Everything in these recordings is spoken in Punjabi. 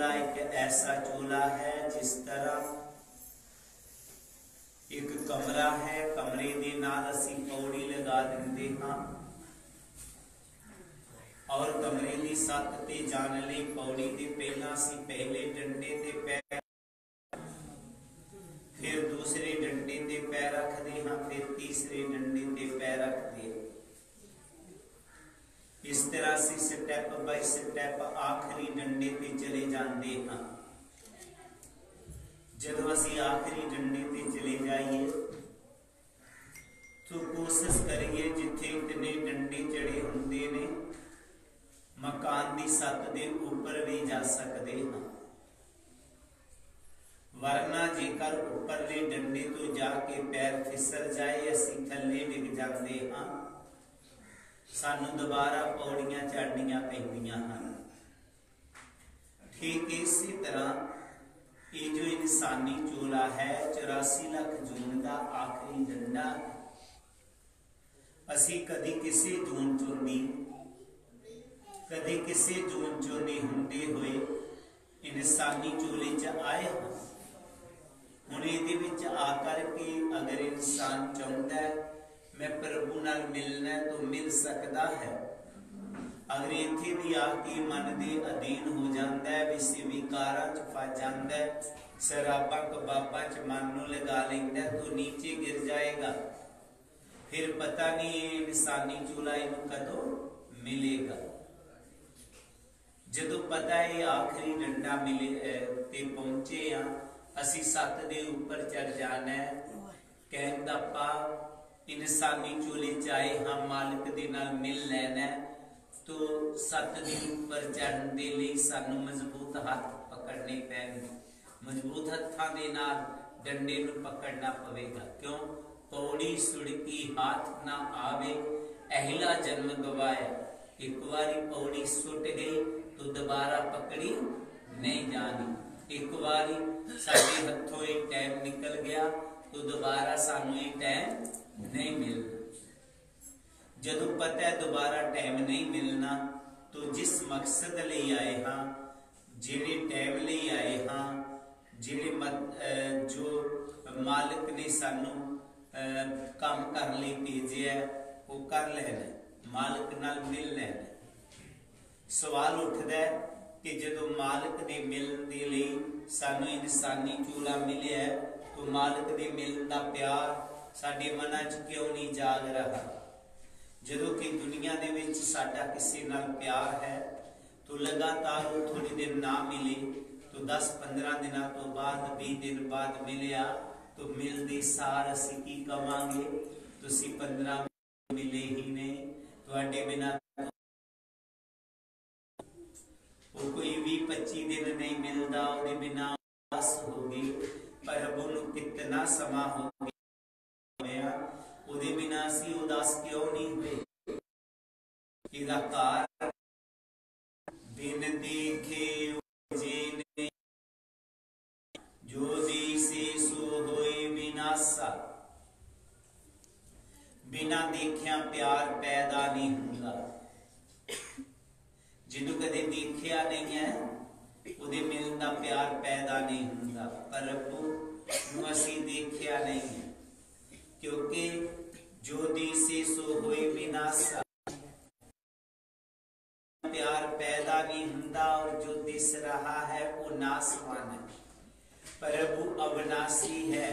ਚੋਲਾ ਇੱਕ ਐਸਾ ਚੋਲਾ ਹੈ ਜਿਸ ਤਰ੍ਹਾਂ ਇੱਕ ਕਮਰਾ ਹੈ ਕਮਰੇ ਦੇ ਨਾਲ ਅਸੀਂ ਪੌੜੀ ਲਗਾ ਦਿੰਦੇ ਹਾਂ ਔਰ ਕਮਰੇ ਦੀ ਸੱਤ ਤੇ ਜਾਣ ਲਈ ਪੌੜੀ ਦੇ ਪਹਿਲਾਂ ਅਸੀਂ ਪਹਿਲੇ ਡੰਡੇ ਤੇ ਪੈਰ ਫਿਰ ਦੂਸਰੇ ਡੰਡੇ ਤੇ ਪੈਰ ਰੱਖਦੇ ਹਾਂ ਫਿਰ ਤੀਸਰੇ ਡੰਡੇ ਤੇ ਪੈਰ ਰੱਖਦੇ ਹਾਂ ਇਸ ਤਰ੍ਹਾਂ ਅਸੀਂ ਸਟੈਪ ਬਾਈ ਸਟੈਪ ਆਖਰੀ ਡੰਡੇ ਤੇ ਚਲੇ ਜਾਂਦੇ ਹਾਂ। ਜਦੋਂ ਅਸੀਂ ਆਖਰੀ ਡੰਡੇ ਤੇ ਚਲੇ ਜਾਈਏ, ਤਾਂ ਕੋਸ਼ਿਸ਼ ਕਰੀਏ ਜਿੱਥੇ ਇਤਨੇ ਡੰਡੇ ਚੜੇ ਹੁੰਦੇ ਨੇ, ਮਕਾਨ ਦੀ ਛੱਤ ਦੇ ਉੱਪਰ ਵੀ ਜਾ ਸਕਦੇ ਹਾਂ। ਵਰਨਾ ਜੇਕਰ ਉੱਪਰਲੇ ਡੰਡੇ ਤੋਂ ਜਾ ਕੇ ਪੈਰ ਫਿਸਲ ਜਾਏ, ਅਸੀਂ ਥੱਲੇ ਡਿੱਗ ਜਾਂਦੇ ਹਾਂ। ਸਾਨੂੰ ਦੁਬਾਰਾ ਪੌੜੀਆਂ ਚੜ੍ਹਨੀਆਂ ਪੈਂਦੀਆਂ ਹਨ। ਠੀਕ ਇਸੇ ਤਰ੍ਹਾਂ ਇਹ ਜੋ ਇਨਸਾਨੀ ਚੋਲਾ ਹੈ 84 ਲੱਖ ਜੂਨ ਦਾ ਆਖਰੀ ਡੰਡਾ, ਅਸੀਂ ਕਦੀ ਕਿਸੇ ਜੂਨ ਚੋਂ ਨਹੀਂ, ਕਦੇ ਕਿਸੇ ਜੂਨ ਚੋਂ ਨਹੀਂ ਹੁੰਦੇ ਹੋਏ ਇਨਸਾਨੀ ਚੋਲੇ 'ਚ ਆਏ ਹਾਂ। ਹੁਣ ਇਹਦੇ ਵਿੱਚ ਆ ਕਰਕੇ ਅਗਰ ਇਨਸਾਨ ਚਾਹੁੰਦਾ ਹੈ ਮੈਂ ਪ੍ਰਭੂ ਨਾਲ ਮਿਲਣਾ ਹੈ ਮਿਲ ਸਕਦਾ ਹੈ। ਅਗਰ ਇੱਥੇ ਵੀ ਆ ਮਨ ਦੇ ਅਧੀਨ ਹੋ ਜਾਂਦਾ ਹੈ, ਵੀ ਵਿਕਾਰਾਂ ਚ ਫਸ ਜਾਂਦਾ ਹੈ। ਸ਼ਰਾਬਾਂ ਕਬਾਬਾਂ ਚ ਮਨ ਨੂੰ ਲਗਾ ਲੈਂਦਾ ਹੈ ਨੀਚੇ ਗਿਰ ਜਾਏਗਾ। ਫਿਰ ਪਤਾ ਨਹੀਂ ਇਹ ਇਨਸਾਨੀ ਚੂਲਾ ਇਹਨੂੰ ਕਦੋਂ ਮਿਲੇਗਾ। ਜਦੋਂ ਪਤਾ ਇਹ ਆਖਰੀ ਡੰਡਾ ਮਿਲੇ ਤੇ ਪਹੁੰਚੇ ਆ ਅਸੀਂ ਸੱਤ ਦੇ ਉੱਪਰ ਚੜ ਜਾਣਾ ਹੈ। ਕਹਿਣ ਦਾ ਭਾਵ ਇਨਸਾਨੀ ਚੋਲੇ ਜਾਏ ਹਾਂ ਮਾਲਕ ਦੇ ਨਾਲ ਮਿਲ ਲੈਣਾ ਤੋ ਸੱਤ ਦਿਨ ਪਰ ਜਾਣ ਦੇ ਲਈ ਸਾਨੂੰ ਮਜ਼ਬੂਤ ਹੱਥ ਪਕੜਨੇ ਪੈਣਗੇ। ਮਜ਼ਬੂਤ ਹੱਥਾਂ ਦੇ ਨਾਲ ਡੰਡੇ ਨੂੰ ਪਕੜਨਾ ਪਵੇਗਾ। ਕਿਉਂ? ਪੌੜੀ ਸੁੜਕੀ ਹੱਥ ਨਾ ਆਵੇ, ਅਹਿਲਾ ਜਨਮ ਗਵਾਇਆ। ਇੱਕ ਵਾਰੀ ਪੌੜੀ ਸੁੱਟ ਗਈ, ਤੋ ਦੁਬਾਰਾ ਪਕੜੀ ਨਹੀਂ ਜਾਣੀ। ਇੱਕ ਵਾਰੀ ਸਾਡੇ ਹੱਥੋਂ ਇਹ ਟਾਈਮ ਨਿਕਲ ਗਿਆ, ਤੋ ਦੁਬਾਰਾ ਸਾਨੂੰ ਇਹ ਟਾਈਮ ਨਹੀਂ ਮਿਲ। ਜਦੋਂ ਪਤਾ ਹੈ ਦੁਬਾਰਾ ਟਾਈਮ ਨਹੀਂ ਮਿਲਣਾ, ਤੋ ਜਿਸ ਮਕਸਦ ਲਈ ਆਏ ਹਾਂ, ਜਿਹੜੇ ਟਾਈਮ ਲਈ ਆਏ ਹਾਂ, ਜਿਹੜੇ ਜੋ ਮਾਲਕ ਨੇ ਸਾਨੂੰ ਕੰਮ ਕਰਨ ਲਈ ਭੇਜਿਆ ਉਹ ਕਰ ਲੈਣਾ ਮਾਲਕ ਨਾਲ ਮਿਲ ਲੈਣਾ ਸਵਾਲ ਉੱਠਦਾ ਕਿ ਜਦੋਂ ਮਾਲਕ ਦੇ ਮਿਲਣ ਦੇ ਲਈ ਸਾਨੂੰ ਇਨਸਾਨੀ ਚੂਲਾ ਮਿਲਿਆ ਤਾਂ ਮਾਲਕ ਦੇ ਮਿਲਣ ਦਾ ਪਿਆਰ ਸਾਡੇ ਮਨਾਂ 'ਚ ਕਿਉਂ ਨਹੀਂ ਜਾਗ ਰਿਹਾ? ਜਦੋਂ ਕਿ ਦੁਨੀਆ ਦੇ ਵਿੱਚ ਸਾਡਾ ਕਿਸੇ ਨਾਲ ਪਿਆਰ ਹੈ, ਤਾਂ ਲਗਾਤਾਰ ਉਹ ਥੋੜੀ ਦੇਰ ਨਾ ਮਿਲੇ, ਤਾਂ 10-15 ਦਿਨਾਂ ਤੋਂ ਬਾਅਦ 20 ਦਿਨ ਬਾਅਦ ਮਿਲਿਆ, ਤਾਂ ਮਿਲਦੇ ਸਾਰ ਅਸੀਂ ਕੀ ਕਵਾਂਗੇ? ਤੁਸੀਂ 15 ਮਿਲੇ ਹੀ ਨਹੀਂ, ਤੁਹਾਡੇ ਬਿਨਾਂ ਉਹ ਕੋਈ ਵੀ 25 ਦਿਨ ਨਹੀਂ ਮਿਲਦਾ, ਉਹਦੇ ਬਿਨਾਂ ਬਸ ਹੋ ਗਈ। ਪਰ ਰੱਬ ਨੂੰ ਕਿੰਨਾ ਸਮਾਂ ਹੋ ਗਿਆ ਉਹਦੇ ਬਿਨਾਂ ਅਸੀਂ ਉਦਾਸ ਕਿਉਂ ਨਹੀਂ ਹੋਏ ਇਹਦਾ ਕਾਰ ਦਿਨ ਦੇਖੇ ਜੀਨੇ ਜੋ ਦੀਸੇ ਸੋ ਹੋਏ ਵਿਨਾਸਾ ਬਿਨਾਂ ਦੇਖਿਆ ਪਿਆਰ ਪੈਦਾ ਨਹੀਂ ਹੁੰਦਾ ਜਿਹਨੂੰ ਕਦੇ ਦੇਖਿਆ ਨਹੀਂ ਹੈ ਉਹਦੇ ਮਿਲਣ ਦਾ ਪਿਆਰ ਪੈਦਾ ਨਹੀਂ ਹੁੰਦਾ ਪਰ ਰੱਬੂ ਨੂੰ ਅਸੀਂ ਦੇਖਿਆ ਨਹੀਂ ਹੈ ਕਿਉਂਕਿ ਜੋ ਦੀਸੇ ਸੋ ਹੋਏ ਵਿਨਾਸ਼ਾ ਪੈਦਾ ਨਹੀਂ ਹੁੰਦਾ ਔਰ ਜੋ ਦਿਸ ਰਹਾ ਹੈ ਉਹ ਨਾਸਵਾਨ ਹੈ ਪ੍ਰਭु अविनाशी है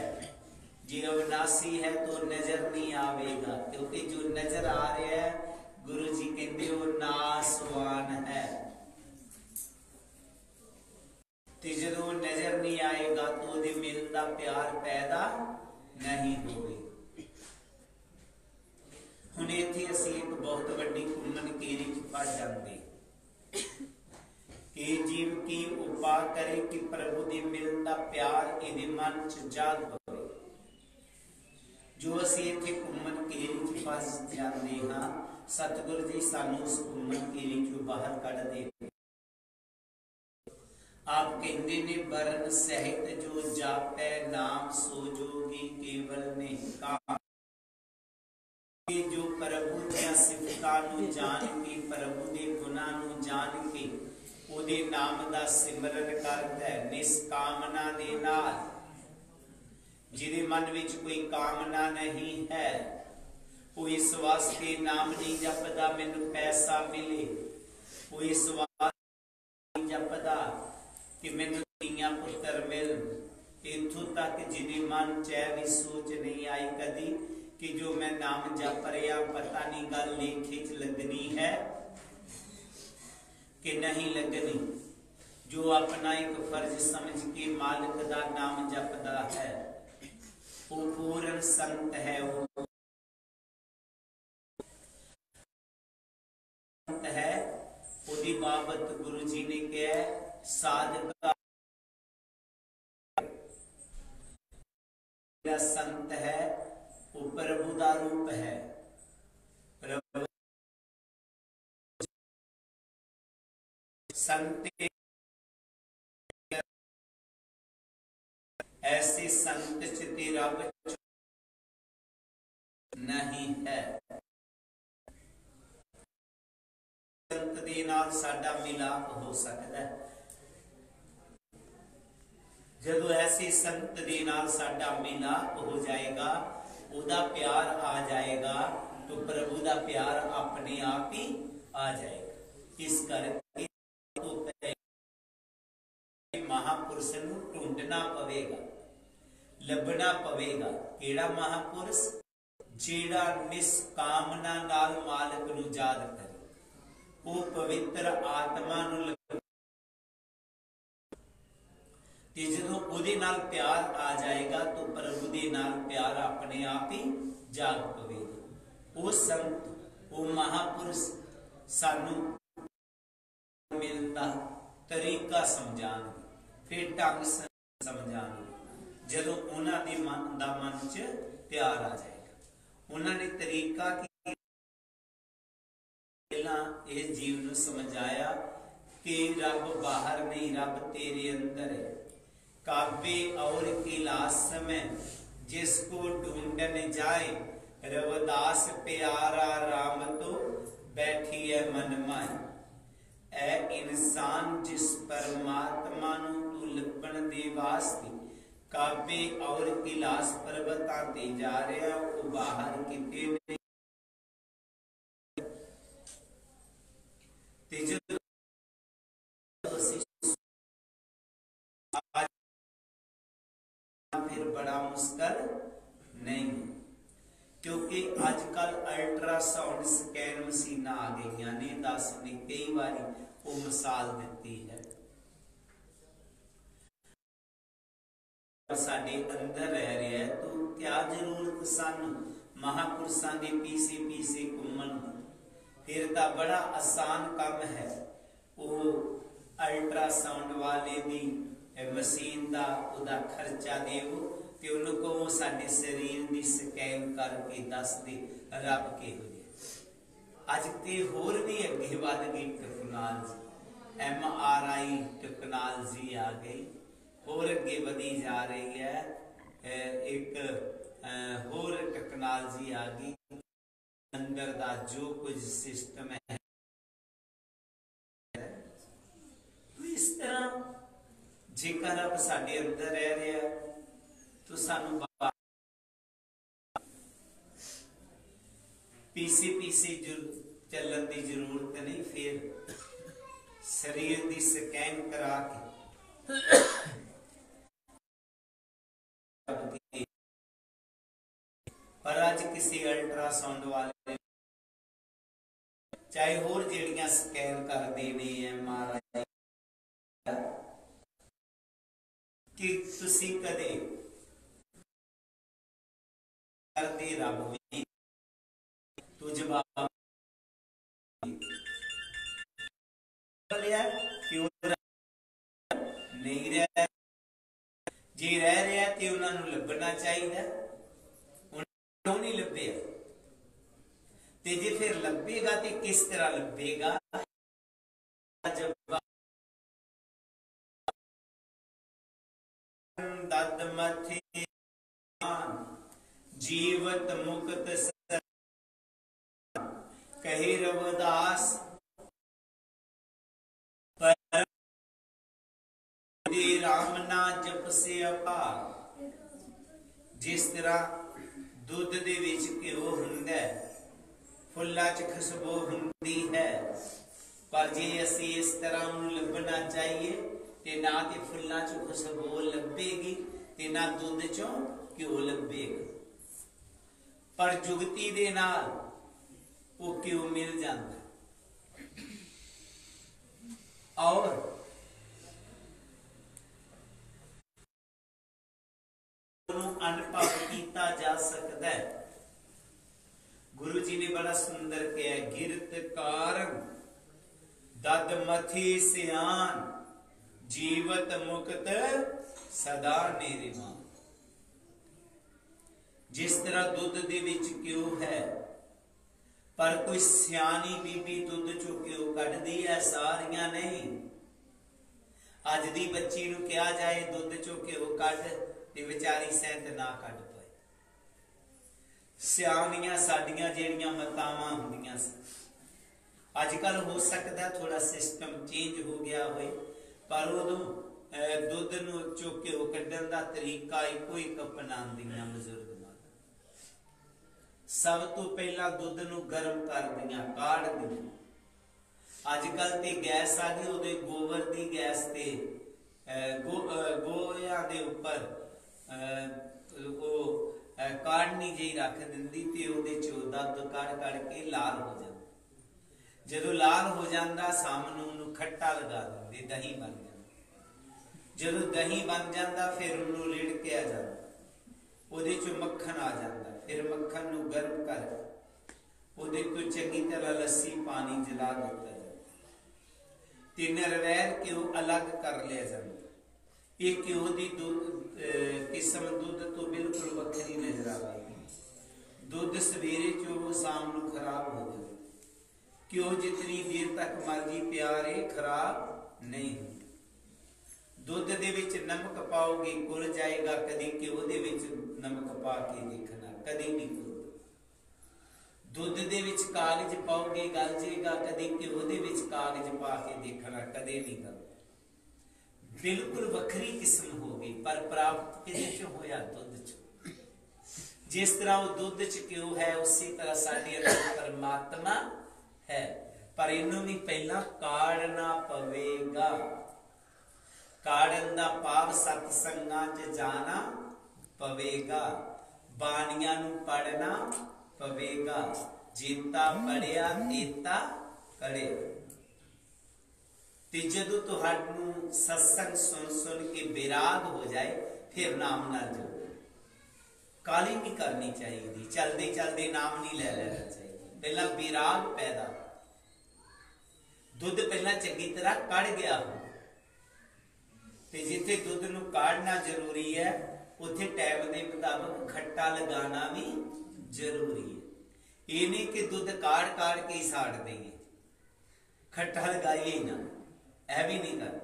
जे अविनाशी है तो नजर नहीं आवेगा क्योंकि जो नजर आ रहा है गुरु जी कहते वो नासवान है ਤੇ ਜਦੋਂ ਨਜ਼ਰ ਨਹੀਂ ਆਏਗਾ ਤਾਂ ਉਹਦੇ ਮਿਲ ਦਾ ਪਿਆਰ ਪੈਦਾ ਨਹੀਂ ਹੋਵੇ ਹੁਣ ਇੱਥੇ ਅਸੀਂ ਇੱਕ ਬਹੁਤ ਵੱਡੀ ਕੁੰਮਨ ਕੀਰੀ ਚ ਫਸ ਜਾਂਦੇ ਕਿ ਜੀਵ ਕੀ ਉਪਾ ਕਰੇ ਕਿ ਪ੍ਰਭੂ ਦੇ ਮਿਲਣ ਦਾ ਪਿਆਰ ਇਹਦੇ ਮਨ ਚ ਜਾਗ ਪਵੇ ਜੋ ਅਸੀਂ ਇੱਥੇ ਕੁੰਮਨ ਕੀਰੀ ਚ ਫਸ ਜਾਂਦੇ ਹਾਂ, ਸਤਿਗੁਰੂ ਜੀ ਸਾਨੂੰ ਉਸ ਕੁੰਮਨ ਕੀਰੀ ਚੋਂ ਬਾਹਰ ਕੱਢ ਦੇ। ਆਪ ਕਹਿੰਦੇ ਨੇ, ਬਰਨ ਸਹਿਤ ਜੋ ਜਾਪੈ ਨਾਮ, ਸੋ ਜੋਗੀ ਕੇਵਲ ਨੇ ਕਾ ਜੋ ਪ੍ਰਭੂ ਦੀਆਂ ਸਿਫਤਾਂ ਨੂੰ ਜਾਣ ਕੇ ਪ੍ਰਭੂ ਦੇ ਗੁਣਾਂ ਨੂੰ ਜਾਣ ਕੇ ਉਹਦੇ ਨਾਮ ਦਾ ਸਿਮਰਨ ਕਰਦਾ ਹੈ ਨਿਸਕਾਮਨਾ ਦੇ ਨਾਲ। ਜਿਹਦੇ ਮਨ ਵਿੱਚ ਕੋਈ ਕਾਮਨਾ ਨਹੀਂ ਹੈ, ਉਹ ਇਸ ਵਾਸਤੇ ਨਾਮ ਨਹੀਂ ਜਪਦਾ, ਮੈਨੂੰ ਪੈਸਾ ਮਿਲੇ। ਉਹ ਇਸ ਵਾਸਤੇ ਜਪਦਾ ਕਿ ਮੈਨੂੰ ਧੀਆਂ ਪੁੱਤਰ ਮਿਲ। ਇਥੋਂ ਤੱਕ ਜਿਹਦੇ ਮਨ ਚ ਵੀ ਸੋਚ ਨਹੀਂ ਆਈ ਕਦੀ ਕਿ ਜੋ ਮੈਂ ਨਾਮ ਜਪ ਰਿਹਾ, ਪਤਾ ਨਹੀਂ ਗੱਲ ਲੇਖੇ ਚ ਲੱਗਣੀ ਹੈ। ਕਿ ਨਹੀਂ ਲੱਗਣੀ ਜੋ ਆਪਣਾ ਇੱਕ ਫਰਜ਼ ਸਮਝ ਕੇ ਮਾਲਕ ਦਾ ਨਾਮ ਜਪਦਾ ਹੈ ਉਹ ਪੂਰਨ ਸੰਤ ਹੈ ਉਹ ਸੰਤ ਹੈ ਉਹਦੀ ਬਾਬਤ ਗੁਰੂ ਜੀ ਨੇ ਕਿਹਾ ਸਾਧਕ ਜਿਹੜਾ ਸੰਤ ਹੈ ਉਹ ਪ੍ਰਭੂ ਦਾ ਰੂਪ ਹੈ ਸੰਤ ਐਸੇ ਸੰਤ ਚ ਤੇ ਰੱਬ ਨਹੀਂ ਹੈ ਸੰਤ ਦੇ ਨਾਲ ਸਾਡਾ ਮਿਲਾਪ ਹੋ ਸਕਦਾ ਹੈ ਜਦੋਂ ਐਸੇ ਸੰਤ ਦੇ ਨਾਲ ਸਾਡਾ ਮਿਲਾਪ ਹੋ ਜਾਏਗਾ ਉਹਦਾ ਪਿਆਰ ਆ ਜਾਏਗਾ ਤਾਂ ਪ੍ਰਭੂ ਦਾ ਪਿਆਰ ਆਪਣੇ ਆਪ ਹੀ ਆ ਜਾਏਗਾ ਇਸ ਕਰਕੇ ਮਹਾਪੁਰਸ਼ ਨੂੰ ਢੂੰਡਣਾ ਪਵੇਗਾ, ਲੱਭਣਾ ਪਵੇਗਾ। ਕਿਹੜਾ ਮਹਾਪੁਰਸ਼? ਜਿਹੜਾ ਨਿਸਕਾਮਨਾ ਨਾਲ ਮਾਲਕ ਨੂੰ ਯਾਦ ਕਰੇ। ਉਹ ਪਵਿੱਤਰ ਆਤਮਾ ਨੂੰ ਤੇ ਜਦੋਂ ਉਹਦੇ ਨਾਲ ਪਿਆਰ ਆ ਜਾਏਗਾ, ਤਾਂ ਪ੍ਰਭੂ ਦੇ ਨਾਲ ਪਿਆਰ ਆਪਣੇ ਆਪ ਹੀ ਜਾਗ ਪਵੇਗਾ। ਉਹ ਸੰਤ, ਉਹ ਮਹਾਪੁਰਸ਼ ਸਾਨੂੰ ਮਿਲਦਾ ਤਰੀਕਾ ਸਮਝਾਣਗੇ। ਫਿਰ ਢੰਗ ਸਮਝਾਂ ਜਦੋਂ ਉਹਨਾਂ ਦੇ ਮਨ, ਦਾ ਮਨ 'ਚ ਪਿਆਰ ਆ ਜਾਏਗਾ। ਉਹਨਾਂ ਨੇ ਤਰੀਕਾ ਕੀ ਪਹਿਲਾਂ ਇਹ ਜੀਵ ਨੂੰ ਸਮਝਾਇਆ ਕਿ ਰੱਬ ਬਾਹਰ ਨਹੀਂ, ਰੱਬ ਤੇਰੇ ਅੰਦਰ ਹੈ। ਕਾਬੇ ਔਰ ਇਲਾਸ ਸਮੇਂ ਜਿਸ ਕੋ ਢੂੰਡਨ ਜਾਏ, ਰਵਦਾਸ ਪਿਆਰਾ RAM ਤੋ ਬੈਠੀ ਹੈ ਮਨ ਮਾਈ। ਐ ਇਨਸਾਨ ਜਿਸ ਪਰਮਾਤਮਾ ਨੂੰ ਤੂੰ ਲੱਭਣ ਦੇ ਵਾਸਤੇ ਕਾਬੇ ਔਰ ਕਿਲਾਸ ਪਰਬਤਾਂ ਤੇ ਜਾ ਰਿਹਾ ਉਹ ਬਾਹਰ ਕਿਤੇ ਨਹੀਂ ਤੇ ਜਦੋਂ ਅਸੀਂ ਫਿਰ ਬੜਾ ਮੁਸ਼ਕਲ ਨਹੀਂ ਕਿਉਂਕਿ ਅੱਜ ਕੱਲ ਅਲਟਰਾਸਾਊਂਡ ਸਕੈਨ ਮਸ਼ੀਨਾਂ ਆ ਗਈਆਂ ਨੇ ਦੱਸ ਨੇ ਕਈ ਵਾਰੀ ਉਹ ਮਿਸਾਲ ਦਿੱਤੀ ਹੈ ਸਾਡੇ ਅੰਦਰ ਰਹਿ ਰਿਹਾ ਹੈ ਕਿਆ ਜ਼ਰੂਰਤ ਸਾਨੂੰ? ਮਹਾਪੁਰਸ਼ਾਂ ਦੇ ਪੀਸੇ ਪੀਸੇ ਘੁੰਮਣ ਫਿਰ ਤਾਂ ਬੜਾ ਆਸਾਨ ਕੰਮ ਹੈ। ਉਹ ਅਲਟਰਾਸਾਊਂਡ ਵਾਲੇ ਦੀ ਮਸ਼ੀਨ ਦਾ, ਉਹਦਾ ਖਰਚਾ ਦੇਵੋ ਤੇ ਉਹਨੂੰ ਕਹੋ ਸਾਡੇ ਸਰੀਰ ਦੀ ਸਕੈਨ ਕਰਕੇ ਦੱਸ ਦੇ, ਰੱਬ ਕਿਹੋ ਜਿਹਾ ਅੱਜ ਤੇ ਹੋਰ ਵੀ ਅੱਗੇ ਵਧ ਗਈ technology. M R I technology ਆ ਗਈ। ਹੋਰ ਅੱਗੇ ਵਧੀ ਜਾ ਰਹੀ ਹੈ। ਇੱਕ ਹੋਰ ਟੈਕਨੋਲੋਜੀ ਆ ਗਈ। ਅੰਦਰ ਦਾ ਜੋ ਕੁਝ ਸਿਸਟਮ ਹੈ। ਇਸ ਤਰ੍ਹਾਂ ਜੇਕਰ ਆਪ ਸਾਡੇ ਅੰਦਰ ਰਹਿ ਰਿਹਾ ਤਾਂ ਸਾਨੂੰ ਬਾ- ਪੀਸੀ ਪੀਸੀ ਜੁਰ- ਚੱਲਣ ਦੀ ਜ਼ਰੂਰਤ ਨਹੀਂ, ਫਿਰ ਸਰੀਰ ਦੀ ਸਕੈਨ ਕਰਾ ਕੇ ਪਰ ਅੱਜ ਕਿਸੇ ਅਲਟਰਾਸਾਊਂਡ ਵਾਲੇ ਚਾਹੇ ਹੋਰ ਜਿਹੜੀਆਂ ਸਕੈਨ ਕਰਦੇ ਨੇ ਐਮਆਰਆਈ ਕਿ ਤੁਸੀਂ ਕਦੇ ਕਰਦੇ ਰੱਬ ਵੀ ਤੂੰ ਜਵਾਬ ਲਿਆ ਕਿ ਉਹ ਨਹੀਂ ਰਿਹਾ ਜੇ ਰਹਿ ਰਿਹਾ ਤੇ ਉਹਨਾਂ ਨੂੰ ਲੱਭਣਾ ਚਾਹੀਦਾ, ਉਹਨਾਂ ਨੂੰ ਨਹੀਂ ਲੱਭਿਆ। ਤੇ ਜੇ ਫਿਰ ਲੱਭੇਗਾ ਤੇ ਕਿਸ ਤਰ੍ਹਾਂ ਲੱਭੇਗਾ? ਦਦ ਮਥੇ, ਜੀਵਤ ਮੁਕਤ ਨਾ ਜਪਸਿਆ ਜਿਸ ਤਰ੍ਹਾਂ ਦੁੱਧ ਦੇ ਵਿੱਚ ਘਿਓ ਹੁੰਦਾ ਹੈ, ਫੁੱਲਾਂ 'ਚ ਖੁਸ਼ਬੂ ਹੁੰਦੀ ਹੈ। ਪਰ ਜੇ ਅਸੀਂ ਇਸ ਤਰ੍ਹਾਂ ਉਹਨੂੰ ਲੱਭਣਾ ਚਾਹੀਏ, ਤੇ ਨਾ ਤੇ ਫੁੱਲਾਂ 'ਚ ਖੁਸ਼ਬੂ ਲੱਭੇਗੀ, ਤੇ ਨਾ ਦੁੱਧ 'ਚੋਂ ਘਿਓ ਲੱਭੇਗਾ। ਪਰ ਜੁਗਤੀ ਦੇ ਨਾਲ ਉਹ ਘਿਓ ਮਿਲ ਜਾਂਦਾ। ਔਰ ਨੂੰ ਅਨੁਭਵ ਕੀਤਾ ਜਾ ਸਕਦਾ ਹੈ। ਗੁਰੂ ਜੀ ਨੇ ਬੜਾ ਸੁੰਦਰ ਕਿਹਾ, ਗਿਰਤ ਕਾਰਨ ਦਦ ਮਥੀ ਸਿਆਨ, ਜੀਵਤ ਮੁਕਤ ਸਦਾ ਨਿਰਮਾਨ ਜਿਸ ਤਰ੍ਹਾਂ ਦੁੱਧ ਦੇ ਵਿੱਚ ਕਿਉ ਹੈ, ਪਰ ਕੋਈ ਸਿਆਣੀ ਬੀਬੀ ਦੁੱਧ ਚੋਂ ਕਿਉ ਕੱਢਦੀ ਹੈ, ਸਾਰੀਆਂ ਨਹੀਂ। ਅੱਜ ਦੀ ਬੱਚੀ ਨੂੰ ਕਿਹਾ ਜਾਏ, ਦੁੱਧ ਚੋਂ ਕਿਉ ਕੱਢ। ਤੇ ਵਿਚਾਰੀ ਸਹਿਤ ਨਾ ਕੱਢ ਪਏ ਸਿਆਣੀਆਂ ਸਾਡੀਆਂ ਜਿਹੜੀਆਂ ਮਤਾਵਾਂ ਹੁੰਦੀਆਂ ਸੀ। ਅੱਜ ਕੱਲ ਹੋ ਸਕਦਾ ਥੋੜਾ ਸਿਸਟਮ ਚੇਂਜ ਹੋ ਗਿਆ ਹੋਏ ਪਰ ਉਦੋਂ ਦੁੱਧ ਨੂੰ ਚੁੱਕ ਕੇ ਉਹ ਕੱਢਣ ਦਾ ਤਰੀਕਾ ਇੱਕੋ ਇੱਕ ਅਪਣਾਉਂਦੀਆਂ ਬਜ਼ੁਰਗ ਸਭ ਤੋਂ ਪਹਿਲਾਂ ਦੁੱਧ ਨੂੰ ਗਰਮ ਕਰਦੀਆਂ ਕਾੜਦੀਆਂ। ਅੱਜ ਕੱਲ ਤੇ ਗੈਸ ਆ ਗਈ ਉਹਦੇ ਗੋਬਰ ਦੀ ਗੈਸ ਤੇ ਅਹ, ਦੇ ਉੱਪਰ ਉਹ ਅਹ, ਕਾੜਨੀ ਜਿਹੀ ਰੱਖ ਦਿੰਦੀ ਤੇ ਉਹਦੇ ਚੋਂ ਦੁੱਧ ਕੱਢ ਕੱਢ ਕੇ ਲਾਲ ਹੋ ਜਾਂਦਾ। ਜਦੋਂ ਲਾਲ ਹੋ ਜਾਂਦਾ ਸਾਹਮਣੇ ਉਹਨੂੰ ਖੱਟਾ ਲਗਾ ਦਿੰਦੇ ਦਹੀਂ ਬਣ ਜਾਂਦਾ। ਜਦੋਂ ਦਹੀਂ ਬਣ ਜਾਂਦਾ ਫਿਰ ਉਹਨੂੰ ਰਿੜਕਿਆ ਜਾਂਦਾ। ਉਹਦੇ ਚੋਂ ਮੱਖਣ ਆ ਜਾਂਦਾ ਫਿਰ ਮੱਖਣ ਨੂੰ ਗਰਮ ਕਰ ਉਹਦੇ ਤੋਂ ਚੰਗੀ ਤਰ੍ਹਾਂ ਲੱਸੀ ਪਾਣੀ ਜਲਾ ਦਿੱਤਾ ਜਾਂਦਾ। ਤੇ ਨਿਰਵੈਰ ਘਿਓ ਅਲੱਗ ਕਰ ਲਿਆ ਜਾਂਦਾ? ਇਹ ਘਿਓ ਦੀ ਦੁੱਧ ਕਿਸਮ ਦੁੱਧ ਤੋਂ ਬਿਲਕੁਲ ਵੱਖਰੀ ਨਜ਼ਰ ਆਵੇਗੀ? ਦੁੱਧ ਸਵੇਰੇ ਚੋ ਸ਼ਾਮ ਨੂੰ ਖਰਾਬ ਹੋ ਜਾਂਦਾ ਕਿਉਂ ਜਿਤਨੀ ਦੇਰ ਤੱਕ ਮਰਜ਼ੀ ਪਿਆਰੇ ਖਰਾਬ ਨਹੀਂ ਦੁੱਧ ਦੇ ਵਿੱਚ ਨਮਕ ਪਾਓਗੇ ਗੁਲ ਜਾਏਗਾ, ਕਦੀ ਘਿਓ ਦੇ ਵਿੱਚ ਨਮਕ ਪਾ ਕੇ ਦੇਖਣਾ, ਕਦੀ ਨਹੀਂ। ਗੁਲਦਾ ਦੁੱਧ ਦੇ ਵਿੱਚ ਕਾਗਜ਼ ਪਾਓਗੇ, ਗਲ ਜੇਗਾ ਕਦੀ ਘਿਓ ਦੇ ਵਿੱਚ ਕਾਗਜ਼ ਪਾ ਕੇ ਦੇਖਣਾ, ਕਦੇ ਨਹੀਂ। ਗਲਦਾ ਬਿਲਕੁਲ ਵੱਖਰੀ ਕਿਸਮ ਹੋਗੀ ਪਰ ਪ੍ਰਾਪਤ ਕਿਹਦੇ ਚ ਹੋਇਆ ਦੁੱਧ ਚ। ਜਿਸ ਤਰ੍ਹਾਂ ਉਹ ਦੁੱਧ ਚ ਕਿਉਂ ਹੈ, ਉਸੇ ਤਰ੍ਹਾਂ ਸਾਡੇ ਅੰਦਰ ਪਰਮਾਤਮਾ ਹੈ। ਪਰ ਇਹਨੂੰ ਵੀ ਪਹਿਲਾਂ ਕਾੜਨਾ ਪਵੇਗਾ। ਕਾੜਨ ਦਾ ਭਾਵ ਸਤ ਸੰਗਾਂ 'ਚ ਜਾਣਾ ਪਵੇਗਾ। ਬਾਣੀਆਂ ਨੂੰ ਪੜਨਾ ਪਵੇਗਾ। ਜੀਤਾ ਪੜਿਆ ਤੀਤਾ ਕਰੇ ਤੇ ਜਦੋਂ ਤੁਹਾਨੂੰ ਸਤਸੰਗ ਸੁਣ ਸੁਣ ਕੇ ਬਿਰਾਗ ਹੋ ਜਾਏ, ਫਿਰ ਨਾਮ ਨਾ ਜੋ ਕਾਲੀ ਨਹੀਂ ਕਰਨੀ ਚਾਹੀਦੀ, ਚਲਦੇ ਚਲਦੇ ਨਾਮ ਨਹੀਂ ਲੈ ਲੈਣਾ ਚਾਹੀਦਾ। ਪਹਿਲਾਂ ਬੇਰਾਗ ਪੈਦਾ ਦੁੱਧ ਪਹਿਲਾਂ ਚੰਗੀ ਤਰ੍ਹਾਂ ਕੜ ਗਿਆ ਹੋ ਤੇ ਜਿੱਥੇ ਦੁੱਧ ਨੂੰ ਕਾੜਨਾ ਜ਼ਰੂਰੀ ਹੈ, ਉੱਥੇ ਟਾਈਮ ਦੇ ਮੁਤਾਬਕ ਖੱਟਾ ਲਗਾਉਣਾ ਵੀ ਜ਼ਰੂਰੀ ਹੈ। ਇਹ ਨਹੀਂ ਕਿ ਦੁੱਧ ਕਾੜ ਕਾੜ ਕੇ ਹੀ ਸਾੜ ਦੇਈਏ ਖੱਟਾ ਲਗਾਈਏ ਹੀ ਨਾ। ਇਹ ਵੀ ਨਹੀਂ ਕਰ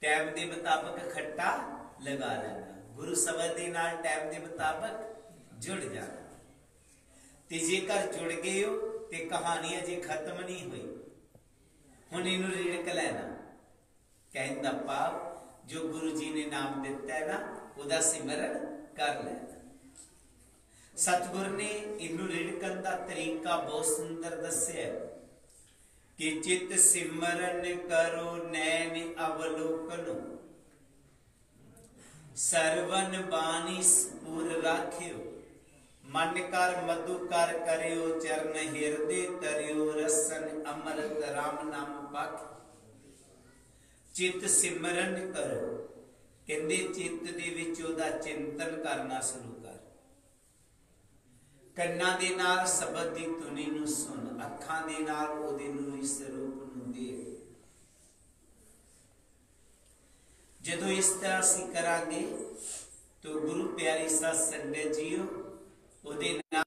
ਟਾਈਮ ਦੇ ਮੁਤਾਬਕ ਖੱਟਾ ਲਗਾ ਲੈਣਾ। ਗੁਰੂ ਸ਼ਬਦ ਦੇ ਨਾਲ ਟਾਈਮ ਦੇ ਮੁਤਾਬਕ ਜੁੜ ਜਾਣਾ। ਤੇ ਜੇਕਰ ਜੁੜ ਗਏ ਹੋ, ਤੇ ਕਹਾਣੀ ਅਜੇ ਖਤਮ ਨਹੀਂ ਹੋਈ। ਹੁਣ ਇਹਨੂੰ ਰਿੜਕ ਲੈਣਾ। ਕਹਿੰਦਾ ਭਾਵ, ਜੋ ਗੁਰੂ ਜੀ ਨੇ ਨਾਮ ਦਿੱਤਾ ਹੈ ਨਾ, ਉਹਦਾ ਸਿਮਰਨ ਕਰ ਲੈਣਾ। ਸਤਿਗੁਰ ਨੇ ਇਹਨੂੰ ਰਿੜਕਣ ਦਾ ਤਰੀਕਾ ਬਹੁਤ ਸੁੰਦਰ ਦੱਸਿਆ ਕਿ ਚਿਤ ਸਿਮਰਨ ਕਰੋ ਨੈਣ ਅਵਲੋਕਨ। ਸਰਵਨ ਬਾਣੀ ਸਪੂਰ ਰਾਖਿਓ। ਮਨ ਕਰ ਮਧੂ ਕਰ ਕਰਿਓ, ਚਰਨ ਹਿਰਦੇ ਤਰਿਓ, ਰਸਨ ਅਮਰਤ ਰਾਮ ਨਾਮ ਪਖ। ਚਿਤ ਸਿਮਰਨ ਕਰੋ। ਕਹਿੰਦੇ ਚਿੱਤ ਦੇ ਵਿੱਚ ਉਹਦਾ ਚਿੰਤਨ ਕਰਨਾ ਸ਼ੁਰੂ ਕਰ। ਕੰਨਾਂ ਦੇ ਨਾਲ ਸ਼ਬਦ ਦੀ ਧੁਨੀ ਨੂੰ ਸੁਣ, ਅੱਖਾਂ ਦੇ ਨਾਲ ਉਹਦੇ ਨੂਰੀ ਸਰੂਪ ਨੂੰ ਦੇਖ। ਜਦੋਂ ਇਸ ਤਰ੍ਹਾਂ ਅਸੀਂ ਕਰਾਂਗੇ, ਤਾਂ ਗੁਰੂ ਪਿਆਰੀ ਸਾਧ ਸੰਗਤ ਜੀਓ, ਉਹਦੇ ਨਾਲ